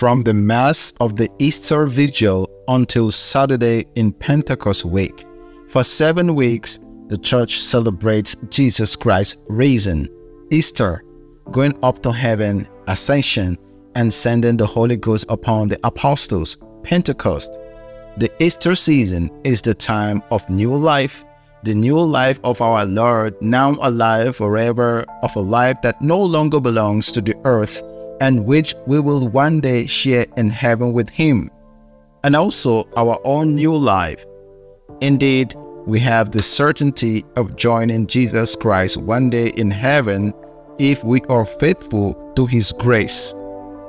from the Mass of the Easter Vigil until Saturday in Pentecost week. For seven weeks, the church celebrates Jesus Christ risen, Easter, going up to heaven, ascension, and sending the Holy Ghost upon the apostles, Pentecost. The Easter season is the time of new life, the new life of our Lord, now alive forever, of a life that no longer belongs to the earth and which we will one day share in heaven with Him, and also our own new life. Indeed, we have the certainty of joining Jesus Christ one day in heaven if we are faithful to His grace.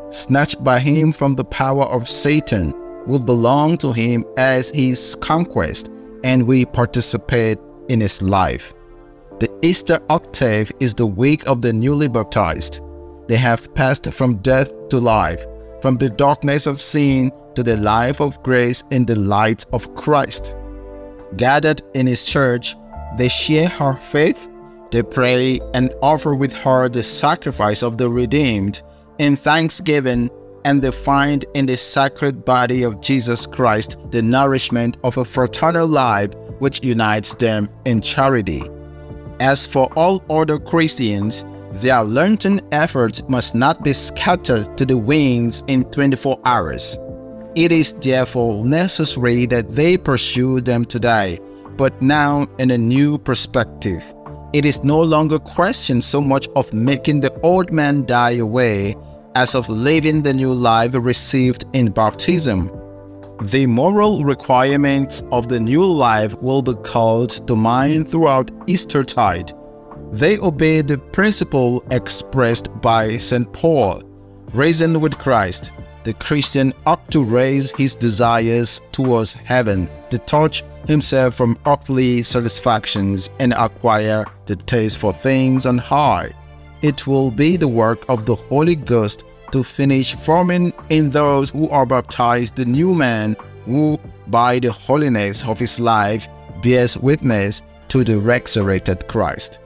Snatched by Him from the power of Satan, we belong to Him as His conquest and we participate in His life. The Easter octave is the week of the newly baptized. They have passed from death to life, from the darkness of sin to the life of grace in the light of Christ. Gathered in His church, they share her faith, they pray and offer with her the sacrifice of the redeemed in thanksgiving and they find in the sacred body of Jesus Christ the nourishment of a fraternal life which unites them in charity. As for all other Christians, their Lenten efforts must not be scattered to the winds in 24 hours. It is therefore necessary that they pursue them today, but now in a new perspective. It is no longer question so much of making the old man die away as of living the new life received in baptism. The moral requirements of the new life will be called to mind throughout Eastertide they obey the principle expressed by St. Paul. Raising with Christ, the Christian ought to raise his desires towards heaven, detach himself from earthly satisfactions and acquire the taste for things on high. It will be the work of the Holy Ghost to finish forming in those who are baptized the new man who, by the holiness of his life, bears witness to the resurrected Christ.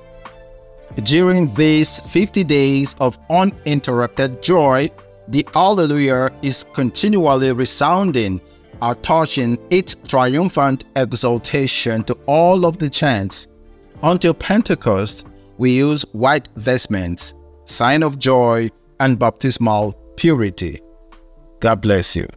During these 50 days of uninterrupted joy, the Alleluia is continually resounding, attaching its triumphant exaltation to all of the chants. Until Pentecost, we use white vestments, sign of joy and baptismal purity. God bless you.